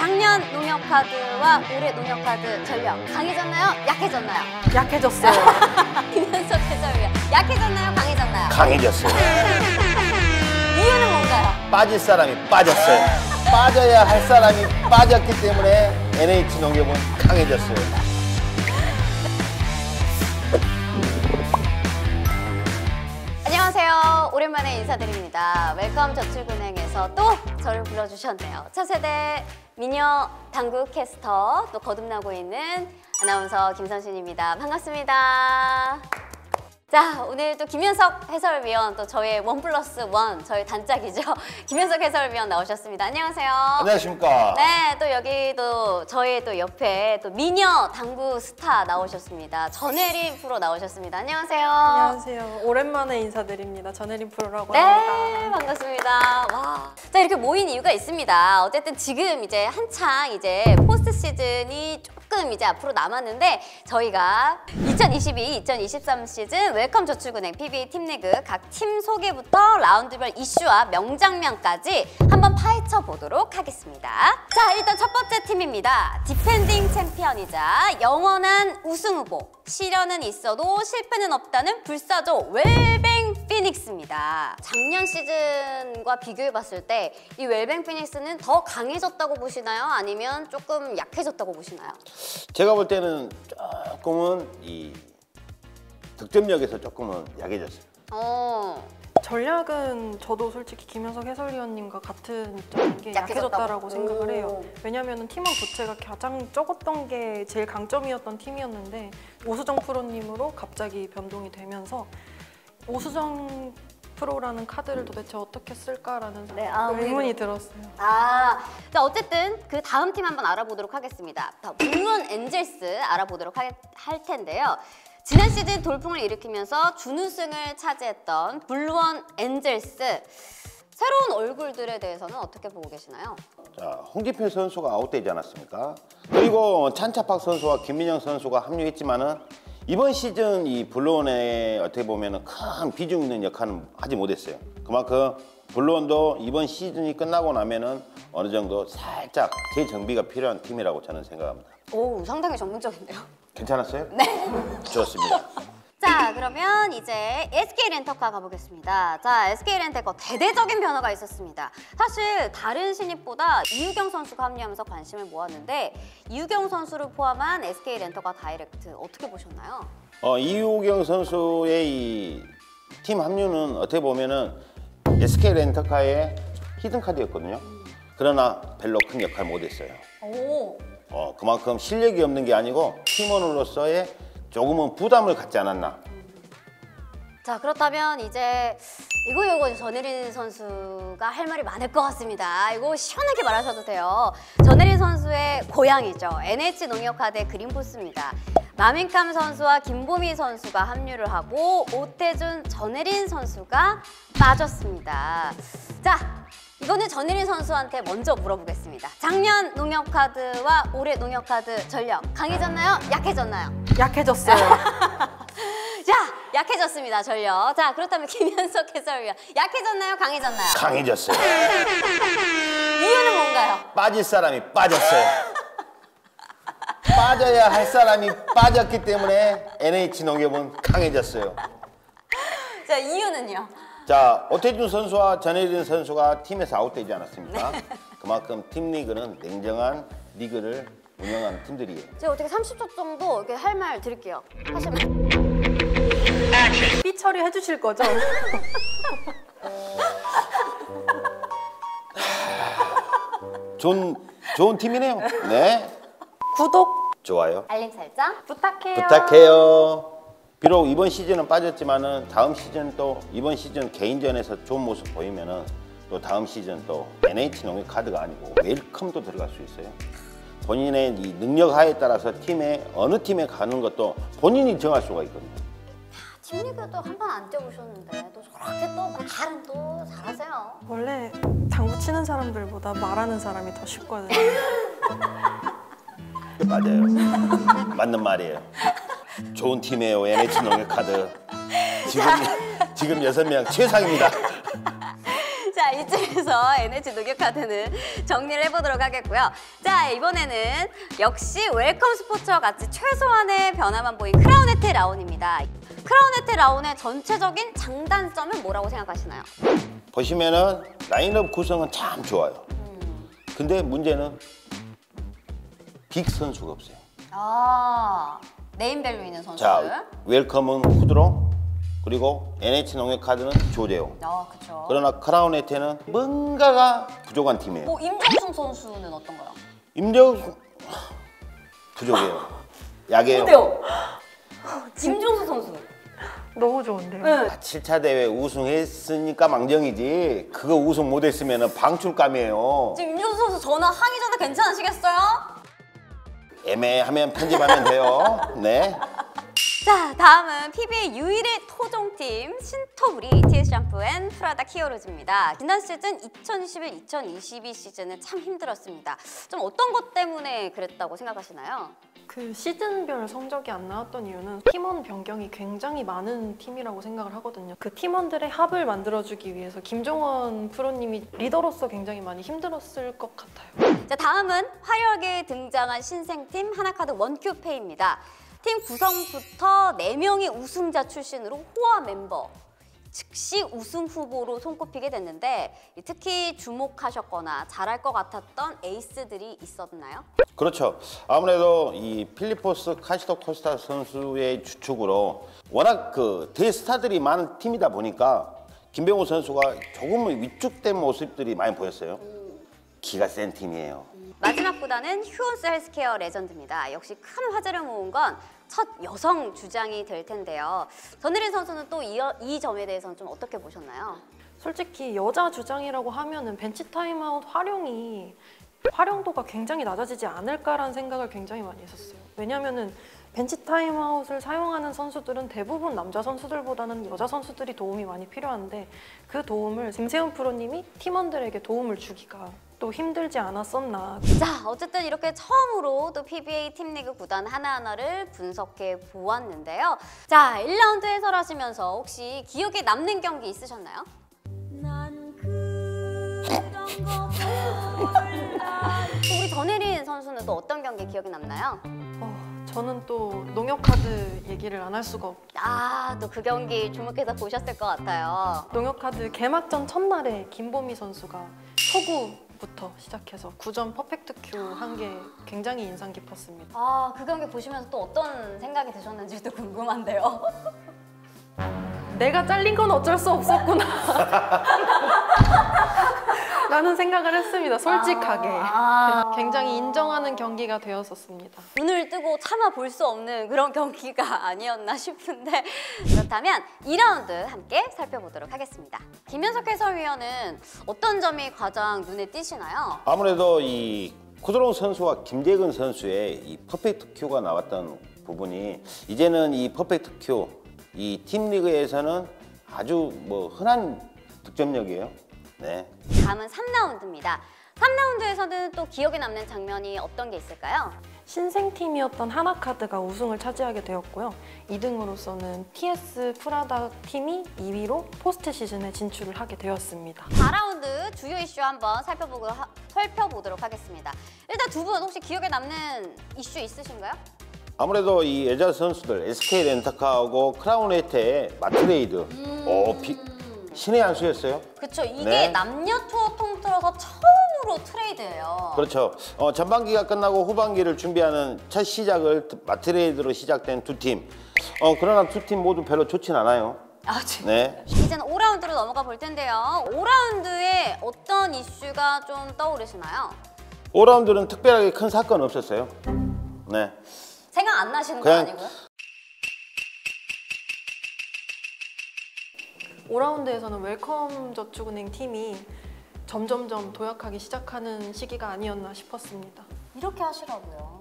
작년 농협 카드와 올해 농협 카드 전력 강해졌나요? 약해졌나요? 약해졌어요. 김현석 해설위원 약해졌나요? 강해졌나요? 강해졌어요. 이유는 뭔가요? 빠질 사람이 빠졌어요. 빠져야 할 사람이 빠졌기 때문에 NH 농협은 강해졌어요. 오랜만에 인사드립니다. 웰컴 저축은행에서 또 저를 불러주셨네요. 차세대 미녀 당구 캐스터 또 거듭나고 있는 아나운서 김선신입니다. 반갑습니다. 자, 오늘 또 김현석 해설위원 또 저의 원 플러스 원 저희 단짝이죠. 김현석 해설위원 나오셨습니다. 안녕하세요. 안녕하십니까. 네, 또 여기 또 저희 또 옆에 또 미녀 당구 스타 나오셨습니다. 전혜린 프로 나오셨습니다. 안녕하세요. 안녕하세요. 오랜만에 인사드립니다. 전혜린 프로라고 네, 합니다. 반갑습니다. 와. 자, 이렇게 모인 이유가 있습니다. 어쨌든 지금 이제 한창 이제 포스트 시즌이 조금 이제 앞으로 남았는데 저희가 2022, 2023 시즌 웰컴 저축은행 PBA 팀리그 각 팀 소개부터 라운드별 이슈와 명장면까지 한번 파헤쳐 보도록 하겠습니다. 자, 일단 첫 번째 팀입니다. 디펜딩 챔피언이자 영원한 우승 후보. 시련은 있어도 실패는 없다는 불사조 웰뱅 피닉스입니다. 작년 시즌과 비교해 봤을 때 이 웰뱅 피닉스는 더 강해졌다고 보시나요? 아니면 조금 약해졌다고 보시나요? 제가 볼 때는 조금은 이 득점력에서 조금은 약해졌어요. 어, 전략은 저도 솔직히 김현석 해설위원님과 같은 입장인 게 약해졌다고. 약해졌다라고 생각을 해요. 오. 왜냐하면 팀원 교체가 가장 적었던 게 제일 강점이었던 팀이었는데 오수정 프로님으로 갑자기 변동이 되면서 오수정 프로라는 카드를 도대체 어떻게 쓸까라는 네, 아, 의문이 들었어요. 아, 자 어쨌든 그 다음 팀 한번 알아보도록 하겠습니다. 자, 물론 엔젤스 알아보도록 하, 할 텐데요. 지난 시즌 돌풍을 일으키면서 준우승을 차지했던 블루원 엔젤스 새로운 얼굴들에 대해서는 어떻게 보고 계시나요? 자, 홍지필 선수가 아웃되지 않았습니까? 그리고 찬 차팍 선수와 김민영 선수가 합류했지만은 이번 시즌 이 블루원에 어떻게 보면은 큰 비중 있는 역할은 하지 못했어요. 그만큼 블루원도 이번 시즌이 끝나고 나면은 어느 정도 살짝 재정비가 필요한 팀이라고 저는 생각합니다. 오, 상당히 전문적인데요. 괜찮았어요? 네. 좋습니다. 자, 그러면 이제 SK 렌터카 가보겠습니다. 자, SK 렌터카 대대적인 변화가 있었습니다. 사실 다른 신입보다 이우경 선수가 합류하면서 관심을 모았는데 이우경 선수를 포함한 SK 렌터카 다이렉트 어떻게 보셨나요? 어, 이우경 선수의 이팀 합류는 어떻게 보면은 SK 렌터카의 히든 카드였거든요. 그러나 별로 큰 역할 못했어요. 오, 어, 그만큼 실력이 없는 게 아니고 팀원으로서의 조금은 부담을 갖지 않았나. 자 그렇다면 이제 이거 이거 전혜린 선수가 할 말이 많을 것 같습니다. 이거 시원하게 말하셔도 돼요. 전혜린 선수의 고향이죠. NH 농협카드의 그린포스입니다. 마민캄 선수와 김보미 선수가 합류를 하고 오태준, 전혜린 선수가 빠졌습니다. 자 이거는 전혜린 선수한테 먼저 물어보겠습니다. 작년 농협카드와 올해 농협카드 전력 강해졌나요? 약해졌나요? 약해졌어요. 자, 약해졌습니다, 전력. 자, 그렇다면 김현석 해설위원. 약해졌나요? 강해졌나요? 강해졌어요. 이유는 뭔가요? 빠질 사람이 빠졌어요. 빠져야 할 사람이 빠졌기 때문에 NH 농협은 강해졌어요. 자, 이유는요? 자, 오태준 선수와 전혜린 선수가 팀에서 아웃되지 않았습니까? 그만큼 팀 리그는 냉정한 리그를 운영하는 팀들이에요. 제가 어떻게 30초 정도 이렇게 할 말 드릴게요. 하시면. 삐 처리 해 주실 거죠? 좋은 좋은 팀이네요. 네, 구독 좋아요. 알림 설정. 부탁해요. 부탁해요. 비록 이번 시즌은 빠졌지만은 다음 시즌 또 이번 시즌 개인전에서 좋은 모습 보이면은 또 다음 시즌 또 NH 농협 카드가 아니고 웰컴도 들어갈 수 있어요. 본인의 이 능력 하에 따라서 팀에 어느 팀에 가는 것도 본인이 정할 수가 있거든요. 팀리그도 한 번 안 뛰어보셨는데 또 저렇게 또 말은 또 잘하세요. 원래 당구 치는 사람들보다 말하는 사람이 더 쉽거든요. 맞아요. 맞는 말이에요. 좋은 팀이에요. NH 농협 카드. 지금 지금 여섯 명 최상입니다. 자, 이쯤에서 NH 농협카드는 정리를 해보도록 하겠고요. 자, 이번에는 역시 웰컴 스포츠와 같이 최소한의 변화만 보인 크라운 해태 라온입니다. 크라운 해태 라온의 전체적인 장단점은 뭐라고 생각하시나요? 보시면은 라인업 구성은 참 좋아요. 근데 문제는 빅 선수가 없어요. 아, 네임밸류 있는 선수들. 자, 웰컴은 쿠드롱 그리고 NH 농협카드는 조대용. 아, 그쵸. 그러나 크라운 에테는 뭔가가 부족한 팀이에요. 뭐, 임정승 선수는 어떤가요? 임재욱 부족해요. 약해요. 어때요? 임종수 선수. 너무 좋은데요. 네. 7차 대회 우승했으니까 망정이지. 그거 우승 못했으면 방출감이에요. 지금 임종수 선수 전화 항의 전화 괜찮으시겠어요? 애매하면 편집하면 돼요. 네. 자, 다음은 PBA 유일의 토종팀 신토불이 TS 샴푸 앤 푸라닭 히어로즈입니다. 지난 시즌 2021-2022 시즌은 참 힘들었습니다. 좀 어떤 것 때문에 그랬다고 생각하시나요? 그 시즌별 성적이 안 나왔던 이유는 팀원 변경이 굉장히 많은 팀이라고 생각을 하거든요. 그 팀원들의 합을 만들어주기 위해서 김종원 프로님이 리더로서 굉장히 많이 힘들었을 것 같아요. 자, 다음은 화려하게 등장한 신생팀 하나카드 원큐페이입니다. 팀 구성부터 4명의 우승자 출신으로 호화 멤버 즉시 우승 후보로 손꼽히게 됐는데 특히 주목하셨거나 잘할 것 같았던 에이스들이 있었나요? 그렇죠. 아무래도 이 필리포스 카시토 코스타 선수의 주축으로 워낙 그 대스타들이 많은 팀이다 보니까 김병호 선수가 조금은 위축된 모습들이 많이 보였어요. 기가 센 팀이에요. 마지막 구단은 휴온스 헬스케어 레전드입니다. 역시 큰 화제를 모은 건 첫 여성 주장이 될 텐데요. 전혜린 선수는 또 이 점에 대해서는 좀 어떻게 보셨나요? 솔직히 여자 주장이라고 하면은 벤치 타임아웃 활용이 활용도가 굉장히 낮아지지 않을까라는 생각을 굉장히 많이 했었어요. 왜냐면은 벤치 타임아웃을 사용하는 선수들은 대부분 남자 선수들보다는 여자 선수들이 도움이 많이 필요한데 그 도움을 김세연 프로님이 팀원들에게 도움을 주기가 또 힘들지 않았었나. 자, 어쨌든 이렇게 처음으로 또 PBA 팀리그 구단 하나하나를 분석해 보았는데요. 자, 1라운드 해설하시면서 혹시 기억에 남는 경기 있으셨나요? 우리 전혜린 선수는 또 어떤 경기 기억에 남나요? 어, 저는 또 농협 카드 얘기를 안 할 수가 없. 아, 또 그 경기 주목해서 보셨을 것 같아요. 농협 카드 개막전 첫날에 김보미 선수가 초구 부터 시작해서 9점 퍼펙트 큐 한 게 굉장히 인상 깊었습니다. 아, 그 경기 보시면서 또 어떤 생각이 드셨는지도 궁금한데요. 내가 잘린 건 어쩔 수 없었구나. 라는 생각을 했습니다. 솔직하게. 아. 굉장히 인정하는 경기가 되었었습니다. 눈을 뜨고 참아 볼 수 없는 그런 경기가 아니었나 싶은데 그렇다면 2라운드 함께 살펴보도록 하겠습니다. 김현석 해설위원은 어떤 점이 가장 눈에 띄시나요? 아무래도 이 쿠드롱 선수와 김재근 선수의 이 퍼펙트 큐가 나왔던 부분이 이제는 이 퍼펙트 큐, 이 팀 리그에서는 아주 뭐 흔한 득점력이에요. 네. 다음은 3라운드입니다. 3라운드에서는 또 기억에 남는 장면이 어떤 게 있을까요? 신생팀이었던 하나카드가 우승을 차지하게 되었고요. 2등으로서는 TS 푸라닭 팀이 2위로 포스트 시즌에 진출을 하게 되었습니다. 4라운드 주요 이슈 한번 살펴보고, 하- 살펴보도록 하겠습니다. 일단 두 분 혹시 기억에 남는 이슈 있으신가요? 아무래도 이 여자 선수들 SK 렌터카하고 크라운 해태의 맞트레이드. 오, 비, 신의 한 수였어요. 그렇죠. 이게 네. 남녀 투어 통틀어서 처음으로 트레이드예요. 그렇죠. 어, 전반기가 끝나고 후반기를 준비하는 첫 시작을 맞트레이드로 시작된 두 팀. 어, 그러나 두 팀 모두 별로 좋진 않아요. 아, 지금 네. 이제는 5라운드로 넘어가 볼 텐데요. 5라운드에 어떤 이슈가 좀 떠오르시나요? 5라운드는 특별하게 큰 사건 없었어요. 네. 생각 안 나시는 거 그냥- 아니고요? 5라운드에서는 웰컴 저축은행 팀이 점점점 도약하기 시작하는 시기가 아니었나 싶었습니다. 이렇게 하시라고요.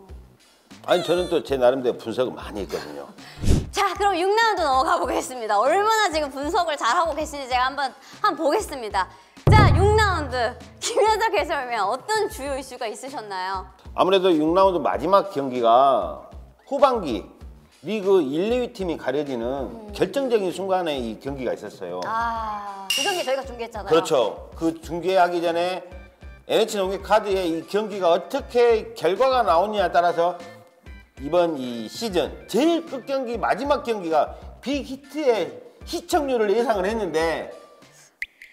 아니 저는 또 제 나름대로 분석을 많이 했거든요. 자, 그럼 6라운드 넘어가 보겠습니다. 얼마나 지금 분석을 잘하고 계신지 제가 한번 한번 보겠습니다. 자, 6라운드 김현석 해설위원 어떤 주요 이슈가 있으셨나요? 아무래도 6라운드 마지막 경기가 후반기 리그 1, 2위 팀이 가려지는 결정적인 순간에 이 경기가 있었어요. 아, 그 경기 저희가 중계했잖아요. 그렇죠. 그 중계하기 전에 NH 농협 카드의 이 경기가 어떻게 결과가 나오느냐에 따라서 이번 이 시즌 제일 끝 경기 마지막 경기가 빅히트의 시청률을 예상을 했는데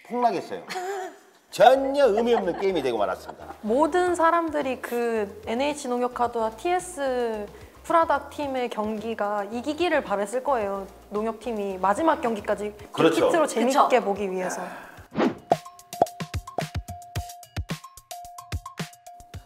폭락했어요. 전혀 의미 없는 게임이 되고 말았습니다. 모든 사람들이 그 NH 농협 카드와 TS 프라다 팀의 경기가 이기기를 바랬을 거예요. 농협팀이 마지막 경기까지 그렇죠. 빅히트로 재밌게 그쵸. 보기 위해서.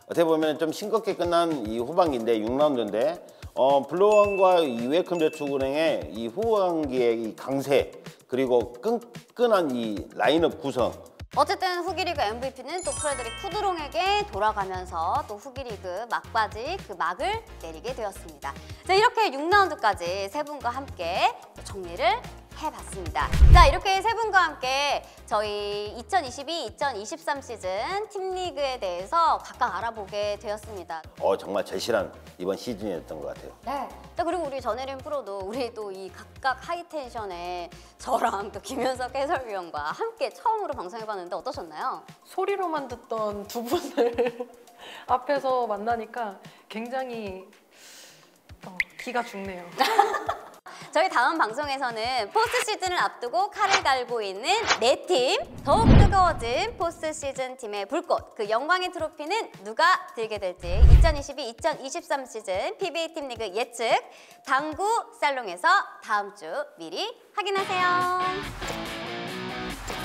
어떻게 보면 좀 싱겁게 끝난 이 후반기인데 6라운드인데 어, 블루원과 이 웰컴 저축은행의 이 후반기의 이 강세 그리고 끈끈한 이 라인업 구성 어쨌든 후기리그 MVP는 또 프레드릭 쿠드롱에게 돌아가면서 또 후기리그 막바지 그 막을 내리게 되었습니다. 자 이렇게 6라운드까지 세 분과 함께 또 정리를 해봤습니다. 자 이렇게 세 분과 함께 저희 2022-2023 시즌 팀리그에 대해서 각각 알아보게 되었습니다. 어, 정말 절실한 이번 시즌이었던 것 같아요. 네. 자 그리고 우리 전애린 프로도 우리 또 이 각각 high tension에 저랑 또 김현석 해설위원과 함께 처음으로 방송해봤는데 어떠셨나요? 소리로만 듣던 두 분을 앞에서 만나니까 굉장히 어, 기가 죽네요. 저희 다음 방송에서는 포스트 시즌을 앞두고 칼을 갈고 있는 네 팀 더욱 뜨거워진 포스트 시즌 팀의 불꽃 그 영광의 트로피는 누가 들게 될지 2022-2023 시즌 PBA 팀 리그 예측 당구 살롱에서 다음 주 미리 확인하세요.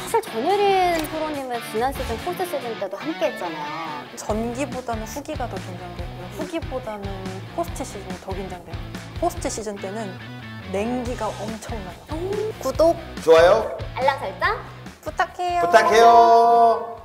사실 전애린 프로님은 지난 시즌 포스트 시즌 때도 함께 했잖아요. 전기보다는 후기가 더 긴장되고요. 후기보다는 포스트 시즌이 더 긴장돼요. 포스트 시즌 때는 냉기가 엄청나요. 구독, 좋아요 알람 설정 부탁해요. 부탁해요.